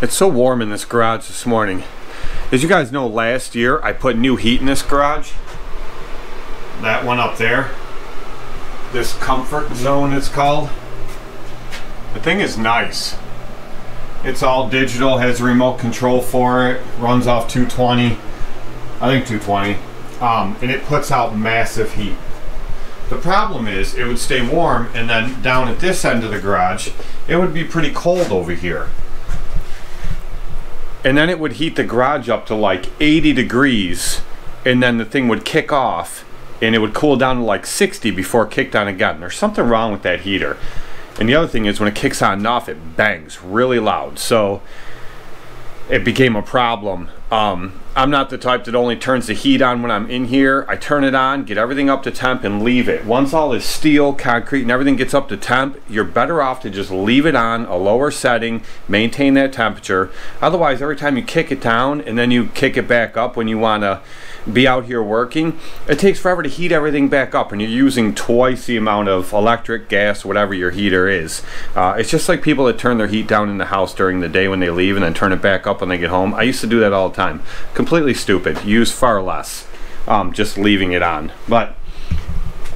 It's so warm in this garage this morning. As you guys know, last year I put new heat in this garage. That one up there. This comfort zone it's called. The thing is nice. It's all digital, has remote control for it, runs off 220. I think 220. Um, and it puts out massive heat. The problem is it would stay warm and then down at this end of the garage, it would be pretty cold over here and then it would heat the garage up to like 80 degrees and then the thing would kick off and it would cool down to like 60 before it kicked on again. There's something wrong with that heater. And the other thing is when it kicks on and off, it bangs really loud. So it became a problem. Um, I'm not the type that only turns the heat on when I'm in here. I turn it on, get everything up to temp, and leave it. Once all this steel, concrete, and everything gets up to temp, you're better off to just leave it on a lower setting, maintain that temperature. Otherwise, every time you kick it down and then you kick it back up when you want to be out here working, it takes forever to heat everything back up and you're using twice the amount of electric, gas, whatever your heater is. Uh, it's just like people that turn their heat down in the house during the day when they leave and then turn it back up when they get home. I used to do that all the time. Completely stupid. Use far less. Um, just leaving it on. But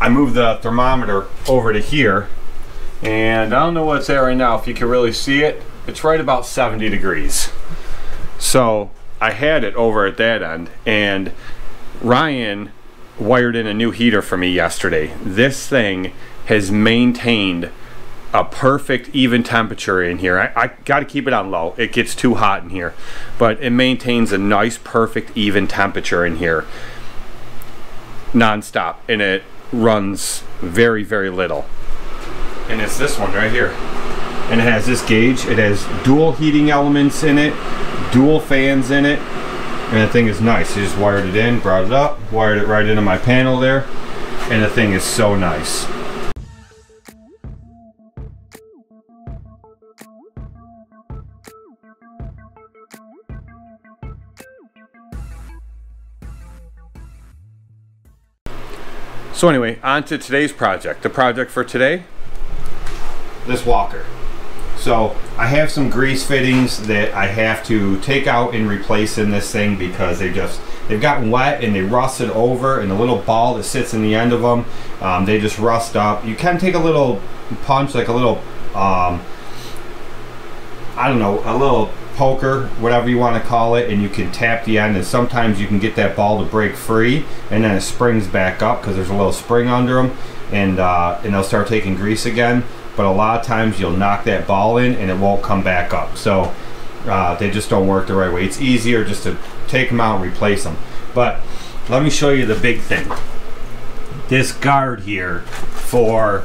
I moved the thermometer over to here and I don't know what's there right now if you can really see it. It's right about 70 degrees. So I had it over at that end and Ryan wired in a new heater for me yesterday. This thing has maintained a perfect even temperature in here. I, I got to keep it on low. It gets too hot in here. But it maintains a nice perfect even temperature in here non-stop and it runs very very little. And it's this one right here. And it has this gauge. It has dual heating elements in it, dual fans in it, and the thing is nice. You just wired it in, brought it up, wired it right into my panel there, and the thing is so nice. So anyway, on to today's project. The project for today, this walker. So I have some grease fittings that I have to take out and replace in this thing because they just they've gotten wet and they rusted over and the little ball that sits in the end of them um, they just rust up. You can take a little punch like a little um, I don't know a little poker whatever you want to call it and you can tap the end and sometimes you can get that ball to break free and then it springs back up because there's a little spring under them and uh, and they'll start taking grease again but a lot of times you'll knock that ball in and it won't come back up. So uh, they just don't work the right way. It's easier just to take them out and replace them. But let me show you the big thing. This guard here for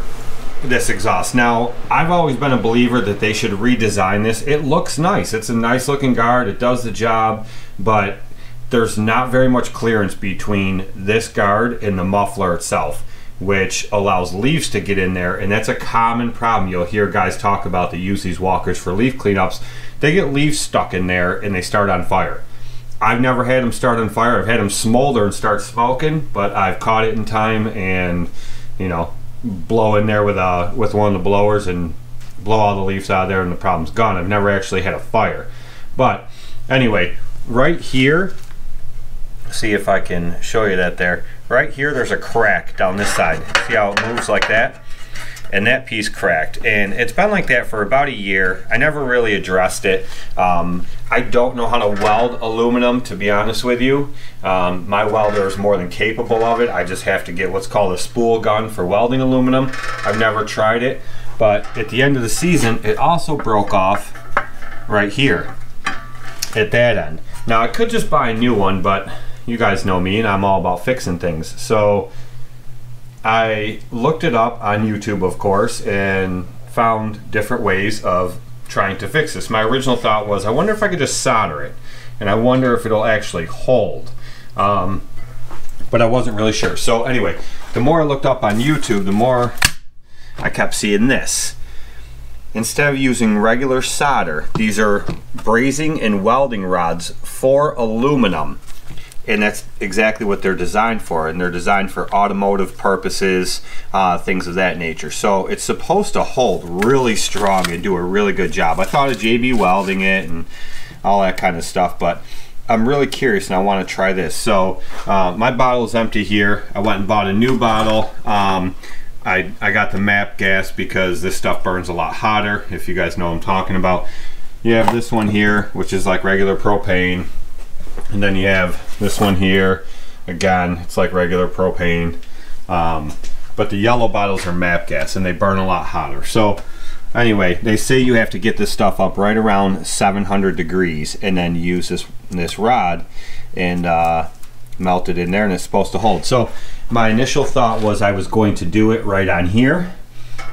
this exhaust. Now, I've always been a believer that they should redesign this. It looks nice. It's a nice looking guard. It does the job, but there's not very much clearance between this guard and the muffler itself which allows leaves to get in there and that's a common problem you'll hear guys talk about that use these walkers for leaf cleanups they get leaves stuck in there and they start on fire i've never had them start on fire i've had them smolder and start smoking but i've caught it in time and you know blow in there with a with one of the blowers and blow all the leaves out of there and the problem's gone. I've never actually had a fire. But anyway right here see if i can show you that there. Right here there's a crack down this side. See how it moves like that and that piece cracked. And it's been like that for about a year. I never really addressed it. Um, I don't know how to weld aluminum to be honest with you. Um, my welder is more than capable of it. I just have to get what's called a spool gun for welding aluminum. I've never tried it. But at the end of the season it also broke off right here at that end. Now I could just buy a new one but you guys know me and I'm all about fixing things. So I looked it up on YouTube, of course, and found different ways of trying to fix this. My original thought was, I wonder if I could just solder it, and I wonder if it'll actually hold. Um, but I wasn't really sure. So anyway, the more I looked up on YouTube, the more I kept seeing this. Instead of using regular solder, these are brazing and welding rods for aluminum and that's exactly what they're designed for and they're designed for automotive purposes uh, things of that nature. So it's supposed to hold really strong and do a really good job. I thought of JB welding it and all that kind of stuff but I'm really curious and I want to try this. So uh, my bottle is empty here. I went and bought a new bottle. Um, I, I got the MAPP gas because this stuff burns a lot hotter if you guys know I'm talking about. You have this one here which is like regular propane and then you have this one here. Again it's like regular propane. Um, but the yellow bottles are MAPP gas and they burn a lot hotter. So anyway they say you have to get this stuff up right around 700 degrees and then use this this rod and uh, melt it in there and it's supposed to hold. So my initial thought was I was going to do it right on here.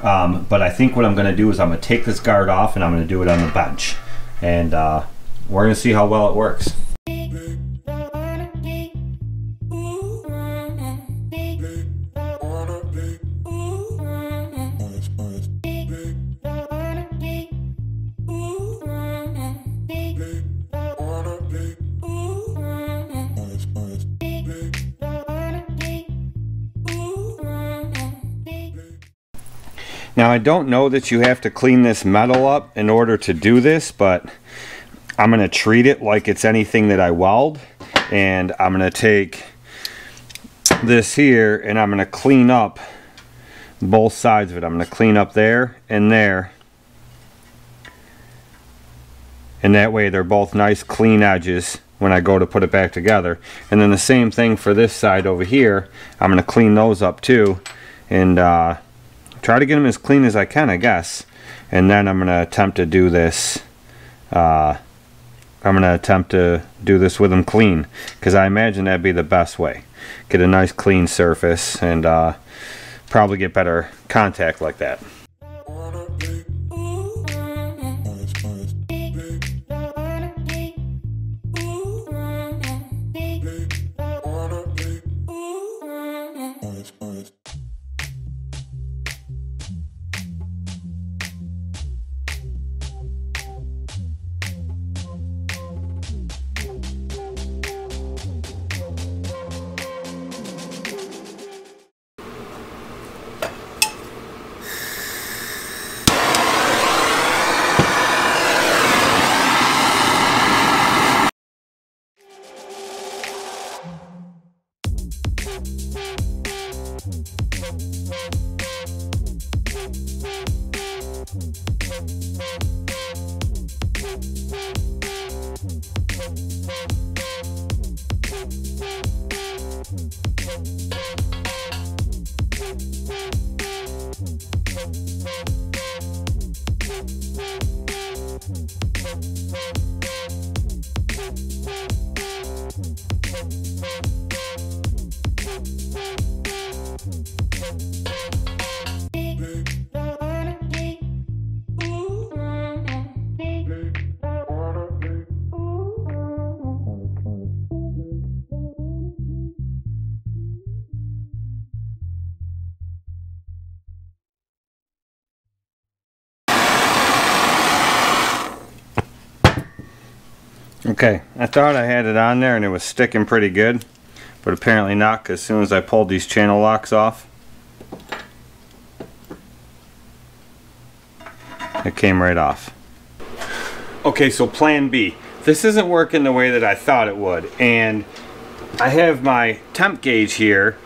Um, but I think what I'm going to do is I'm going to take this guard off and I'm going to do it on the bench. And uh, we're going to see how well it works Now I don't know that you have to clean this metal up in order to do this, but I'm going to treat it like it's anything that I weld. And I'm going to take this here and I'm going to clean up both sides of it. I'm going to clean up there and there. And that way they're both nice clean edges when I go to put it back together. And then the same thing for this side over here. I'm going to clean those up too. And uh, try to get them as clean as I can, I guess. And then I'm going to attempt to do this. Uh, I'm going to attempt to do this with them clean because I imagine that'd be the best way. Get a nice clean surface and uh, probably get better contact like that. Okay, I thought I had it on there and it was sticking pretty good, but apparently not because as soon as I pulled these channel locks off, it came right off. Okay, so plan B. This isn't working the way that I thought it would, and I have my temp gauge here,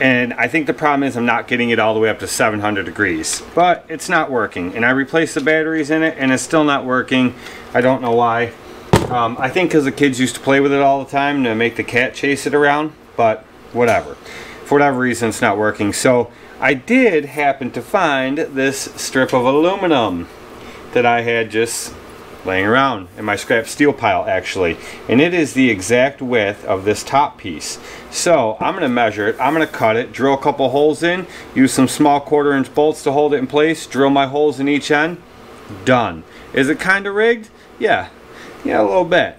and I think the problem is I'm not getting it all the way up to 700 degrees, but it's not working, and I replaced the batteries in it, and it's still not working. I don't know why. Um, I think because the kids used to play with it all the time to make the cat chase it around, but whatever. For whatever reason, it's not working. So I did happen to find this strip of aluminum that I had just laying around in my scrap steel pile actually. And it is the exact width of this top piece. So I'm going to measure it. I'm going to cut it drill a couple holes in use some small quarter inch bolts to hold it in place drill my holes in each end. Done. Is it kind of rigged? Yeah yeah, a little bit.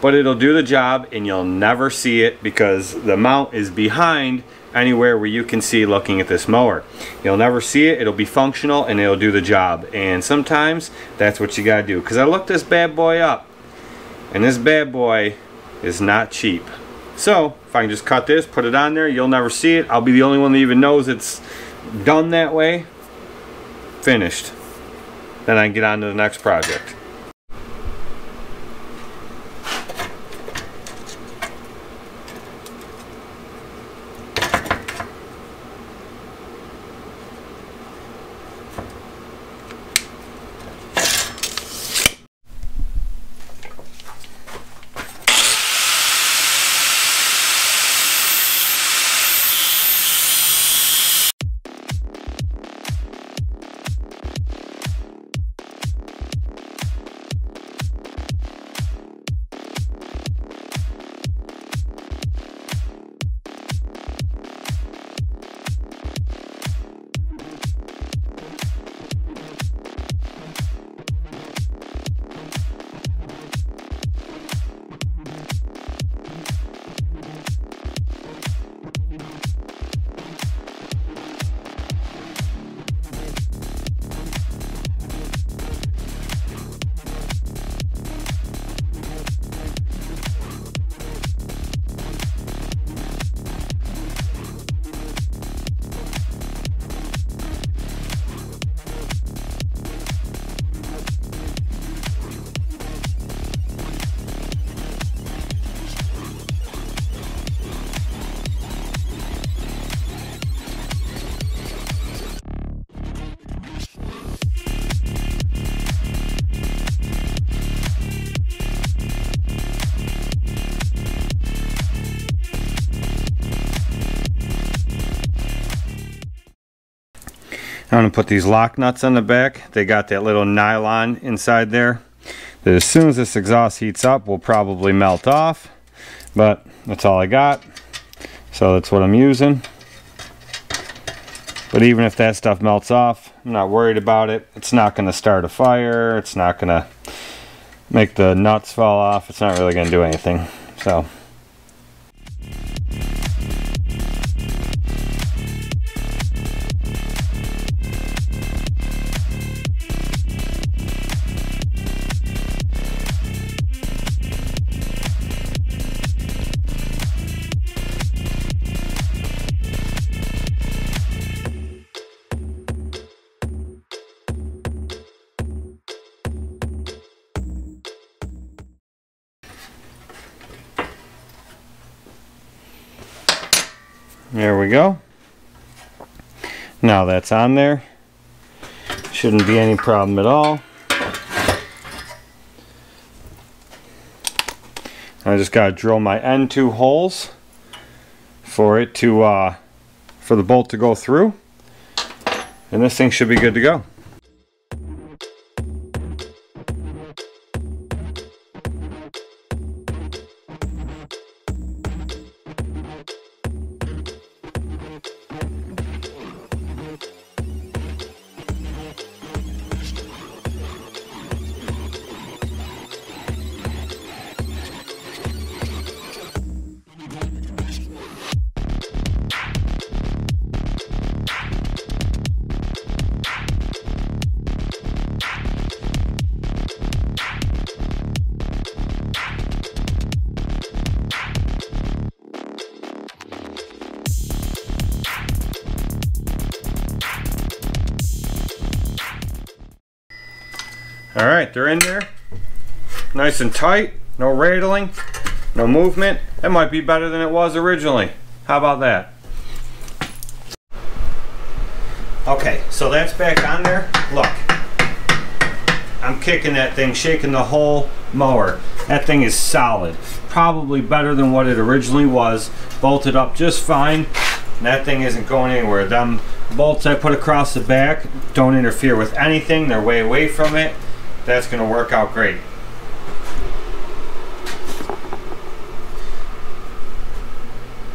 But it'll do the job and you'll never see it because the mount is behind anywhere where you can see looking at this mower. You'll never see it, it'll be functional and it'll do the job. And sometimes that's what you gotta do. Cause I looked this bad boy up and this bad boy is not cheap. So if I can just cut this, put it on there, you'll never see it. I'll be the only one that even knows it's done that way. Finished. Then I can get on to the next project. I'm going to put these lock nuts on the back. They got that little nylon inside there. That as soon as this exhaust heats up will probably melt off. But that's all I got. So that's what I'm using. But even if that stuff melts off, I'm not worried about it. It's not going to start a fire. It's not going to make the nuts fall off. It's not really going to do anything. So go. Now that's on there. Shouldn't be any problem at all. I just got to drill my end two holes for it to, uh, for the bolt to go through. And this thing should be good to go. Right, they're in there. Nice and tight, no rattling, no movement. That might be better than it was originally. How about that? Okay, so that's back on there. Look, I'm kicking that thing, shaking the whole mower. That thing is solid. Probably better than what it originally was. Bolted up just fine. That thing isn't going anywhere. Them bolts I put across the back don't interfere with anything. They're way away from it that's going to work out great.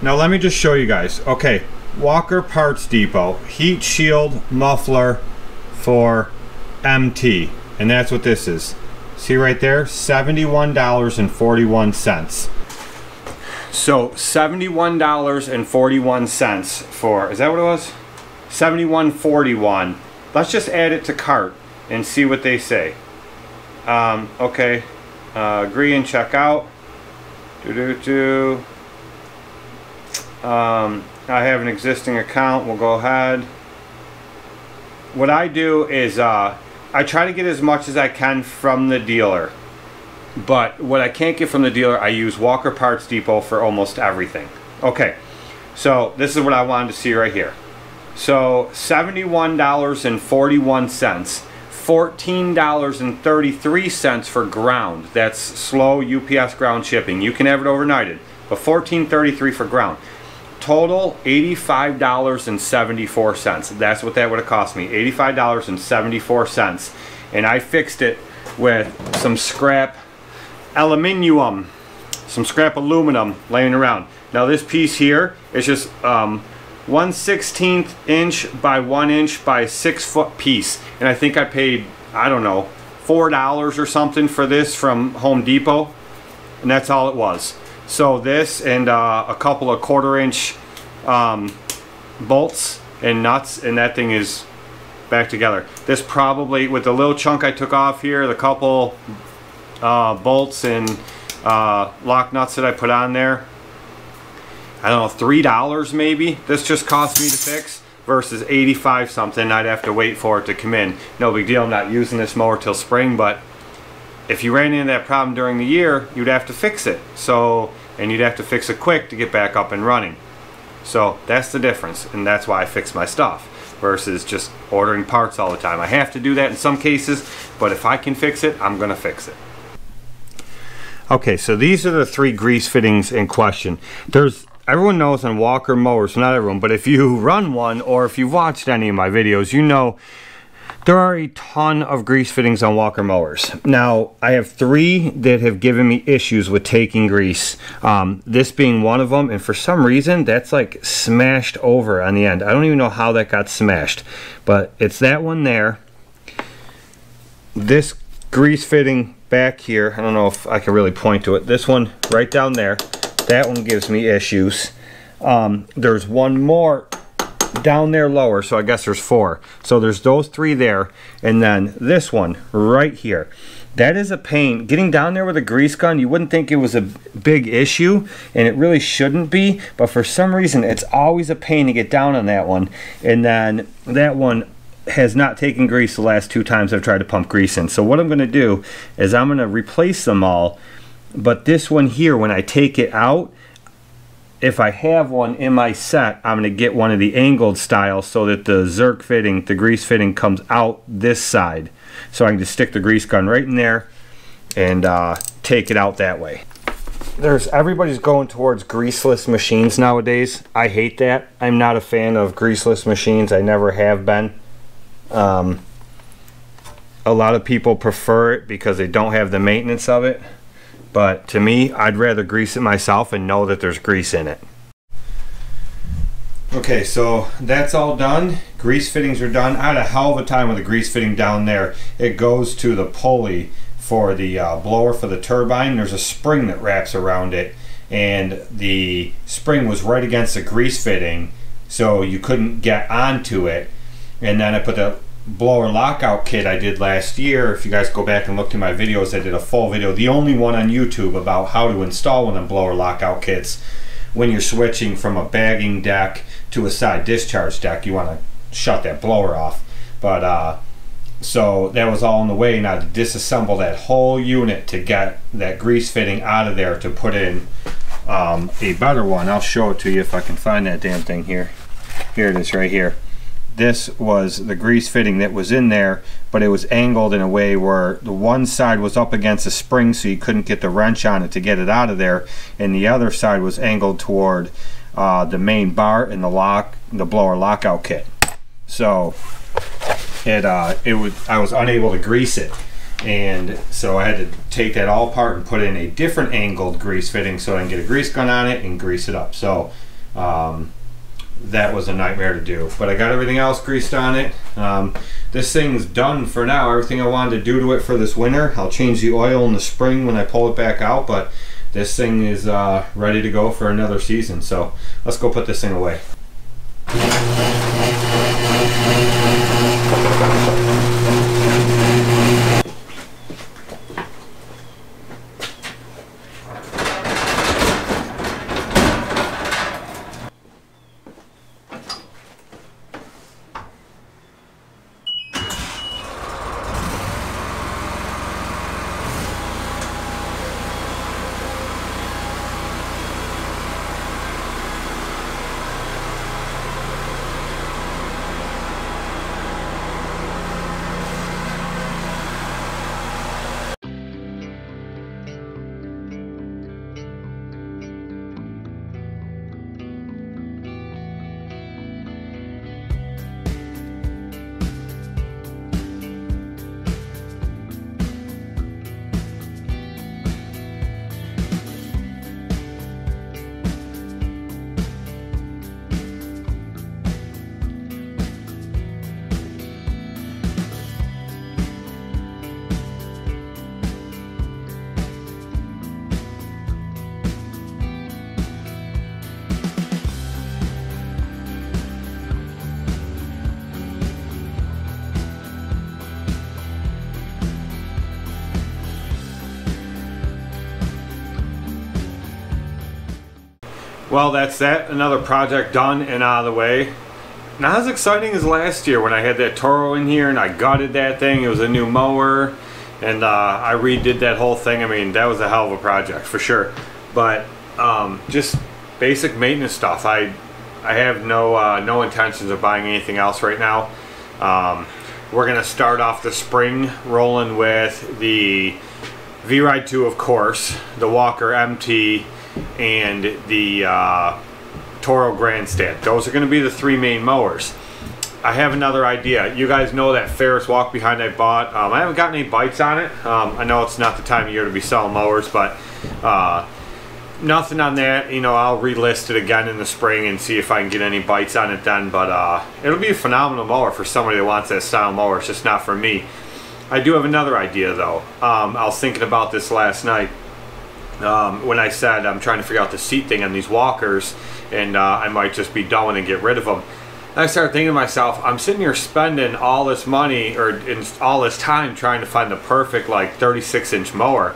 Now let me just show you guys. Okay, Walker Parts Depot heat shield muffler for MT and that's what this is. See right there, $71.41. So $71.41 for, is that what it was? 71.41. Let's just add it to cart and see what they say. Um, okay. Uh, agree and check out. Do do do. Um, I have an existing account. We'll go ahead. What I do is uh, I try to get as much as I can from the dealer. But what I can't get from the dealer, I use Walker Parts Depot for almost everything. Okay, so this is what I wanted to see right here. So $71.41, $14.33 for ground. That's slow UPS ground shipping. You can have it overnighted, but $14.33 for ground. Total $85.74. That's what that would have cost me. $85.74. And I fixed it with some scrap aluminium, some scrap aluminum laying around. Now this piece here is just um, 1 16th inch by 1 inch by 6 foot piece. And I think I paid, I don't know, $4 or something for this from Home Depot. And that's all it was. So this and uh, a couple of quarter inch um, bolts and nuts and that thing is back together. This probably, with the little chunk I took off here, the couple uh, bolts and uh, lock nuts that I put on there, I don't know, three dollars maybe. This just cost me to fix versus 85 something. I'd have to wait for it to come in. No big deal. I'm not using this mower till spring, but if you ran into that problem during the year, you'd have to fix it. So, and you'd have to fix it quick to get back up and running. So that's the difference, and that's why I fix my stuff versus just ordering parts all the time. I have to do that in some cases, but if I can fix it, I'm gonna fix it. Okay, so these are the three grease fittings in question. There's everyone knows on Walker mowers, not everyone, but if you run one or if you've watched any of my videos, you know there are a ton of grease fittings on Walker mowers. Now, I have three that have given me issues with taking grease. Um, this being one of them, and for some reason, that's like smashed over on the end. I don't even know how that got smashed, but it's that one there. This grease fitting back here, I don't know if I can really point to it. This one right down there, that one gives me issues. Um, there's one more down there lower, so I guess there's four. So there's those three there, and then this one right here. That is a pain. Getting down there with a grease gun, you wouldn't think it was a big issue, and it really shouldn't be, but for some reason, it's always a pain to get down on that one. And then that one has not taken grease the last two times I've tried to pump grease in. So what I'm going to do is I'm going to replace them all, but this one here, when I take it out, if I have one in my set, I'm going to get one of the angled styles so that the Zerk fitting, the grease fitting comes out this side. So I can just stick the grease gun right in there and uh, take it out that way. There's everybody's going towards greaseless machines nowadays. I hate that. I'm not a fan of greaseless machines. I never have been. Um, a lot of people prefer it because they don't have the maintenance of it. But to me, I'd rather grease it myself and know that there's grease in it. Okay, so that's all done. Grease fittings are done. I had a hell of a time with the grease fitting down there. It goes to the pulley for the uh, blower for the turbine. There's a spring that wraps around it and the spring was right against the grease fitting so you couldn't get onto it. And then I put the blower lockout kit I did last year. If you guys go back and look to my videos, I did a full video, the only one on YouTube about how to install one of blower lockout kits when you're switching from a bagging deck to a side discharge deck. You want to shut that blower off. But uh, so that was all in the way. Now to disassemble that whole unit to get that grease fitting out of there to put in um, a better one. I'll show it to you if I can find that damn thing here. Here it is right here this was the grease fitting that was in there but it was angled in a way where the one side was up against the spring so you couldn't get the wrench on it to get it out of there and the other side was angled toward uh, the main bar and the lock the blower lockout kit. So it uh, it was I was unable to grease it and so I had to take that all apart and put in a different angled grease fitting so I can get a grease gun on it and grease it up. So um, that was a nightmare to do. But I got everything else greased on it. Um, this thing's done for now. Everything I wanted to do to it for this winter. I'll change the oil in the spring when I pull it back out. But this thing is uh, ready to go for another season. So let's go put this thing away. Well, that's that. Another project done and out of the way. Not as exciting as last year when I had that Toro in here and I gutted that thing. It was a new mower and uh, I redid that whole thing. I mean, that was a hell of a project for sure. But um, just basic maintenance stuff. I I have no uh, no intentions of buying anything else right now. Um, we're gonna start off the spring rolling with the V-Ride 2, of course, the Walker MT, and the uh, Toro Grandstand. Those are going to be the three main mowers. I have another idea. You guys know that Ferris walk behind I bought. Um, I haven't gotten any bites on it. Um, I know it's not the time of year to be selling mowers, but uh, nothing on that. You know, I'll relist it again in the spring and see if I can get any bites on it then. But uh, it'll be a phenomenal mower for somebody that wants that style mower. It's just not for me. I do have another idea though. Um, I was thinking about this last night um, when I said I'm trying to figure out the seat thing on these walkers and uh, I might just be done and get rid of them. I started thinking to myself, I'm sitting here spending all this money or all this time trying to find the perfect like 36 inch mower.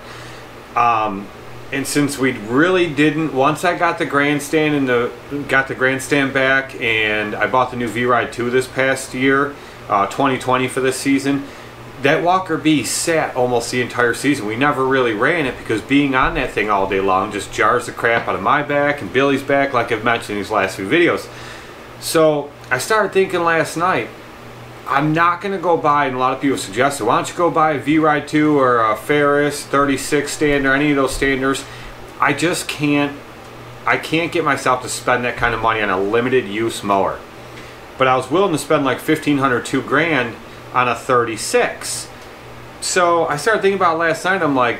Um, and since we really didn't, once I got the grandstand and the got the grandstand back, and I bought the new V-Ride 2 this past year, uh, 2020 for this season, that Walker B sat almost the entire season. We never really ran it because being on that thing all day long just jars the crap out of my back and Billy's back, like I've mentioned in these last few videos. So I started thinking last night, I'm not going to go buy, and a lot of people suggested, why don't you go buy a V-Ride 2 or a Ferris 36 stand or any of those standers. I just can't, I can't get myself to spend that kind of money on a limited use mower. But I was willing to spend like 1500 two grand on a 36. So I started thinking about last night. I'm like,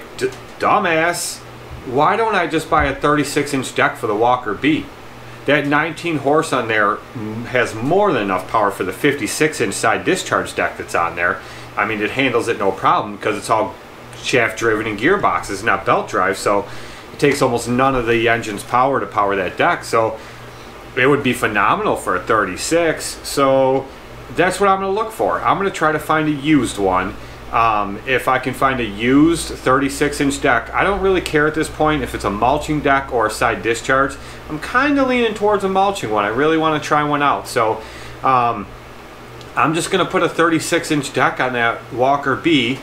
dumbass, why don't I just buy a 36 inch deck for the Walker B? That 19 horse on there has more than enough power for the 56 inch side discharge deck that's on there. I mean, it handles it no problem because it's all shaft driven and gearboxes, not belt drive. So it takes almost none of the engine's power to power that deck. So it would be phenomenal for a 36. So that's what I'm going to look for. I'm going to try to find a used one. Um, if I can find a used 36 inch deck, I don't really care at this point if it's a mulching deck or a side discharge. I'm kind of leaning towards a mulching one. I really want to try one out. So um, I'm just going to put a 36 inch deck on that Walker B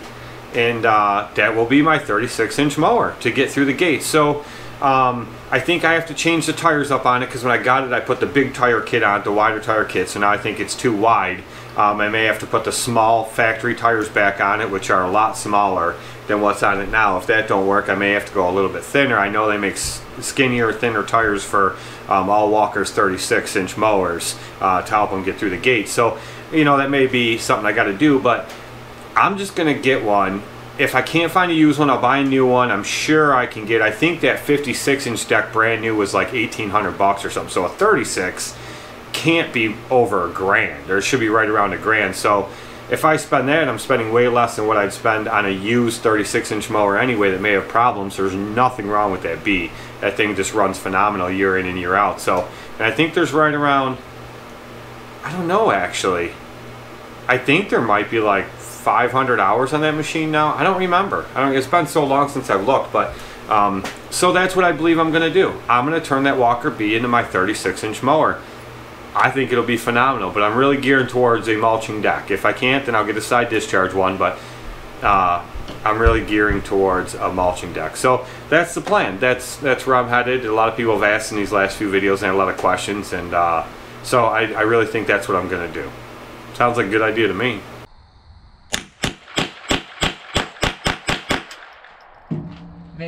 and uh, that will be my 36 inch mower to get through the gate. So um, I think I have to change the tires up on it because when I got it I put the big tire kit on the wider tire kit so now I think it's too wide. Um, I may have to put the small factory tires back on it which are a lot smaller than what's on it now. If that don't work I may have to go a little bit thinner. I know they make skinnier thinner tires for um, all Walker's 36 inch mowers uh, to help them get through the gate. So you know that may be something I got to do but I'm just gonna get one if I can't find a used one, I'll buy a new one. I'm sure I can get. I think that 56 inch deck brand new was like 1800 bucks or something. So a 36 can't be over a grand, or it should be right around a grand. So if I spend that, I'm spending way less than what I'd spend on a used 36 inch mower anyway that may have problems. There's nothing wrong with that B. That thing just runs phenomenal year in and year out. So, and I think there's right around. I don't know actually. I think there might be like 500 hours on that machine now. I don't remember. I don't. It's been so long since I've looked, but um, so that's what I believe I'm going to do. I'm going to turn that Walker B into my 36 inch mower. I think it'll be phenomenal, but I'm really geared towards a mulching deck. If I can't, then I'll get a side discharge one, but uh, I'm really gearing towards a mulching deck. So that's the plan. That's that's where I'm headed. A lot of people have asked in these last few videos and a lot of questions, and uh, so I, I really think that's what I'm going to do. Sounds like a good idea to me.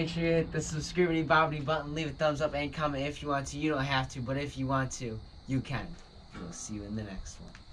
Make sure you hit the subscribe button, leave a thumbs up, and comment if you want to. You don't have to, but if you want to, you can. We'll see you in the next one.